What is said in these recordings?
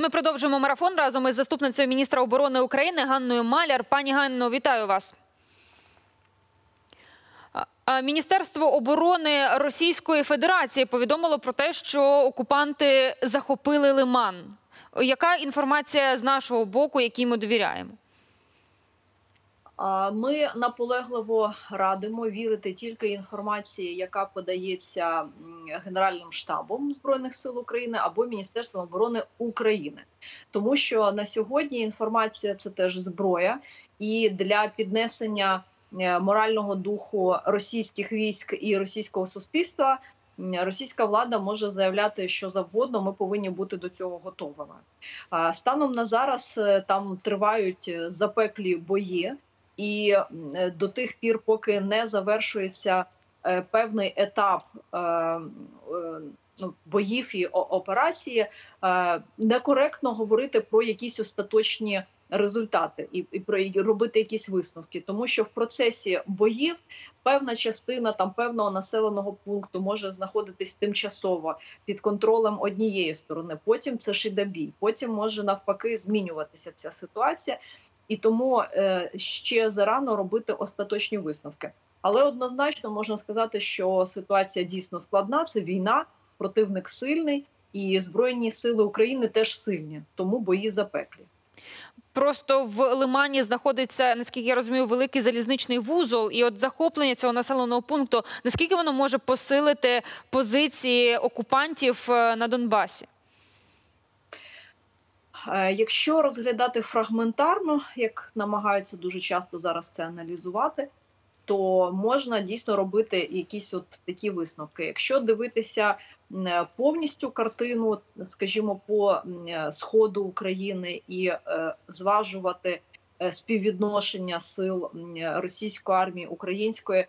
Ми продовжуємо марафон разом із заступницею міністра оборони України Ганною Маляр. Пані Ганно, вітаю вас. Міністерство оборони Російської Федерації повідомило про те, що окупанти захопили лиман. Яка інформація з нашого боку, якій ми довіряємо? Ми наполегливо радимо вірити тільки інформації, яка подається Генеральним штабом збройних сил України або Міністерством оборони України, тому що на сьогодні інформація це теж зброя, і для піднесення е, морального духу російських військ і російського суспільства. Російська влада може заявляти, що завгодно ми повинні бути до цього готовими. Станом на зараз е, там тривають е, запеклі бої, і е, до тих пір, поки не завершується е, певний етап е, ну, боїв і операції, некоректно говорити про якісь остаточні результати і, про робити якісь висновки, тому що в процесі боїв певна частина там певного населеного пункту може знаходитись тимчасово під контролем однієї сторони. Потім це ж іде бій. Потім може навпаки змінюватися ця ситуація, і тому е, ще зарано робити остаточні висновки. Але однозначно можна сказати, що ситуація дійсно складна. Це війна, противник сильний, і збройні сили України теж сильні, тому бої запеклі. Просто в Лимані знаходиться, наскільки я розумію, великий залізничний вузол, і от захоплення цього населеного пункту, наскільки воно може посилити позиції окупантів е, на Донбасі? Е, Якщо розглядати фрагментарно, як намагаються дуже часто зараз це аналізувати, то можна дійсно робити якісь от такі висновки. Якщо дивитися е, повністю картину, скажімо, по е, сходу України і зважувати співвідношення сил російської армії, української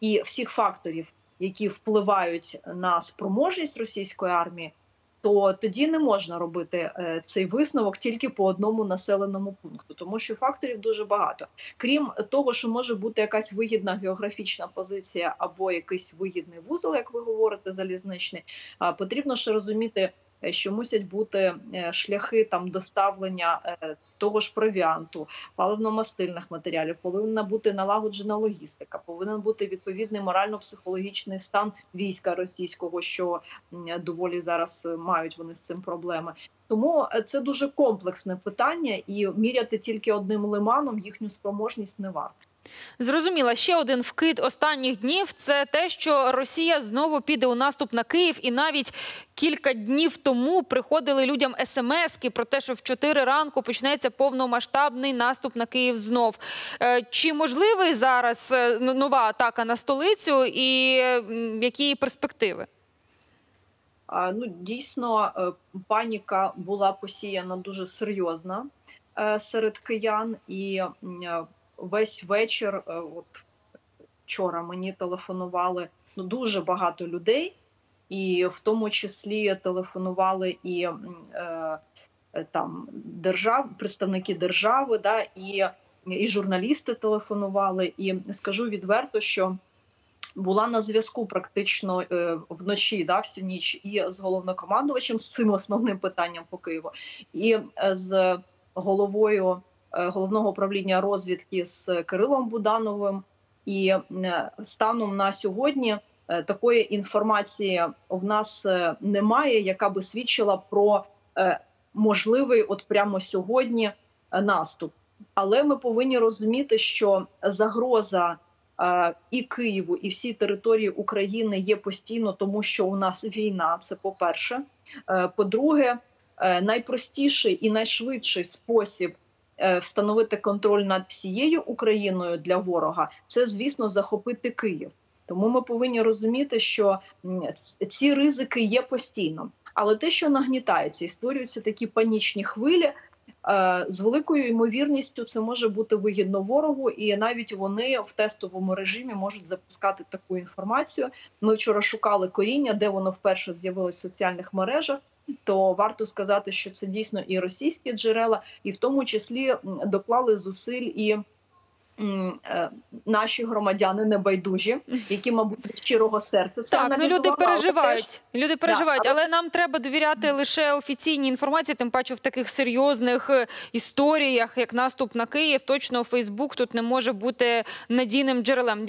і всіх факторів, які впливають на спроможність російської армії, то тоді не можна робити е, цей висновок тільки по одному населеному пункту, тому що факторів дуже багато. Крім того, що може бути якась вигідна географічна позиція або якийсь вигідний вузол, як ви говорите, залізничний, потрібно ще розуміти, що мусять бути е, шляхи там доставлення е, того ж провіанту, паливно-мастильних матеріалів, повинна бути налагоджена логістика, повинен бути відповідний морально-психологічний стан війська російського, що доволі зараз е, мають вони з цим проблеми. Тому е, це дуже комплексне питання, і міряти тільки одним лиманом їхню спроможність не варто. Зрозуміла, ще один вкид останніх днів це те, що Росія знову піде у наступ на Київ, і навіть кілька днів тому приходили людям смски про те, що в 4 ранку почнеться повномасштабний наступ на Київ знов. Е, Чи можливий зараз е, нова атака на столицю, і які перспективи? Ну дійсно е, паніка була посіяна дуже серйозна серед киян, і весь вечір, е, от вчора мені телефонували ну дуже багато людей, і в тому числі телефонували і е, е, там держав, представники держави, да, і, і журналісти телефонували. І скажу відверто, що була на зв'язку практично е, вночі, да, всю ніч, і з головнокомандувачем з цим основним питанням по Києву, і з головою головного управління розвідки з Кирилом Будановим. І е, станом на сьогодні е, такої інформації в нас е, немає, яка би свідчила про е, можливий, от прямо сьогодні, е, наступ. Але ми повинні розуміти, що загроза е, і Києву, і всій території України є постійно, тому що у нас війна. Це по-перше. Е, По-друге, е, найпростіший і найшвидший спосіб е, встановити контроль над всією Україною для ворога це, звісно, захопити Київ. Тому ми повинні розуміти, що ці ризики є постійно. Але те, що нагнітається і створюються такі панічні хвилі, е, з великою ймовірністю це може бути вигідно ворогу, і навіть вони в тестовому режимі можуть запускати таку інформацію. Ми вчора шукали коріння, де воно вперше з'явилось в соціальних мережах. То варто сказати, що це дійсно і російські джерела, і в тому числі доклали зусиль і е, наші громадяни небайдужі, які, мабуть, від щирого серця це Так, ну люди але теж переживають. Люди переживають, але- але нам треба довіряти лише офіційній інформації, тим паче в таких серйозних е, історіях, як наступ на Київ. Точно Фейсбук тут не може бути надійним джерелем.